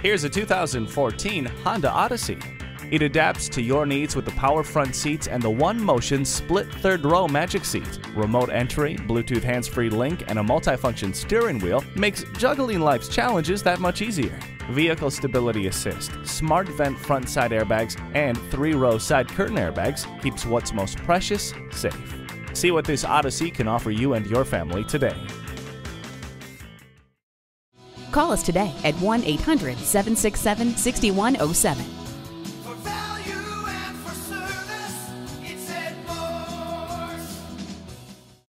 Here's a 2014 Honda Odyssey. It adapts to your needs with the power front seats and the One Motion split third row magic seat. Remote entry, Bluetooth hands-free link, and a multifunction steering wheel makes juggling life's challenges that much easier. Vehicle stability assist, smart vent front side airbags, and three-row side curtain airbags keeps what's most precious safe. See what this Odyssey can offer you and your family today. Call us today at 1 800 767 6107.